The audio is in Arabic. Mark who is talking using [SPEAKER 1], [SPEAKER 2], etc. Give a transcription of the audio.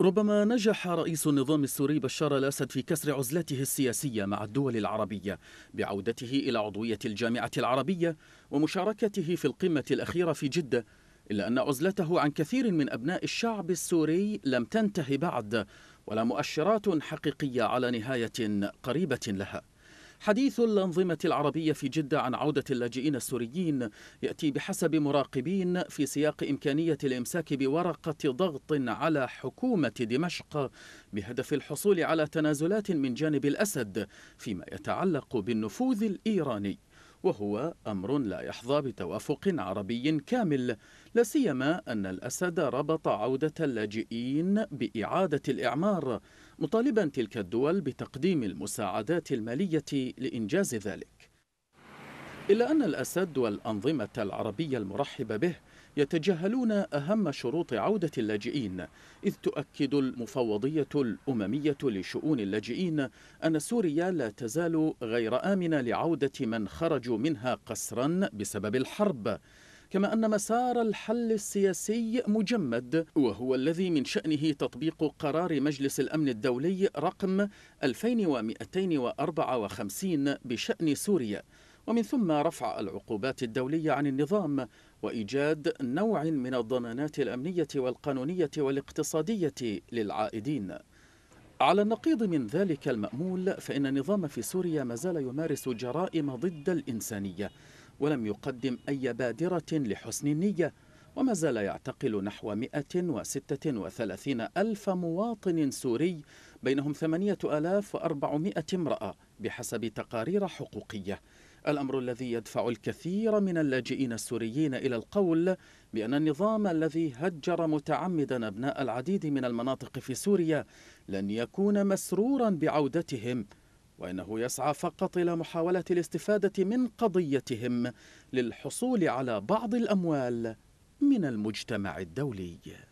[SPEAKER 1] ربما نجح رئيس النظام السوري بشار الأسد في كسر عزلته السياسية مع الدول العربية بعودته إلى عضوية الجامعة العربية ومشاركته في القمة الأخيرة في جدة إلا أن عزلته عن كثير من أبناء الشعب السوري لم تنتهي بعد ولا مؤشرات حقيقية على نهاية قريبة لها. حديث الأنظمة العربية في جدة عن عودة اللاجئين السوريين يأتي بحسب مراقبين في سياق إمكانية الإمساك بورقة ضغط على حكومة دمشق بهدف الحصول على تنازلات من جانب الأسد فيما يتعلق بالنفوذ الإيراني. وهو أمر لا يحظى بتوافق عربي كامل لا سيما أن الأسد ربط عودة اللاجئين بإعادة الإعمار مطالبا تلك الدول بتقديم المساعدات المالية لإنجاز ذلك. الا أن الأسد والأنظمة العربية المرحبه به يتجاهلون أهم شروط عودة اللاجئين إذ تؤكد المفوضية الأممية لشؤون اللاجئين أن سوريا لا تزال غير آمنة لعودة من خرجوا منها قسرا بسبب الحرب. كما أن مسار الحل السياسي مجمد وهو الذي من شأنه تطبيق قرار مجلس الأمن الدولي رقم 2254 بشأن سوريا. ومن ثم رفع العقوبات الدولية عن النظام وإيجاد نوع من الضمانات الأمنية والقانونية والاقتصادية للعائدين. على النقيض من ذلك المأمول فإن النظام في سوريا ما زال يمارس جرائم ضد الإنسانية ولم يقدم أي بادرة لحسن النية وما زال يعتقل نحو 136 ألف مواطن سوري بينهم 8400 امرأة بحسب تقارير حقوقية. الأمر الذي يدفع الكثير من اللاجئين السوريين إلى القول بأن النظام الذي هجر متعمدا أبناء العديد من المناطق في سوريا لن يكون مسرورا بعودتهم وإنه يسعى فقط إلى محاولة الاستفادة من قضيتهم للحصول على بعض الأموال من المجتمع الدولي.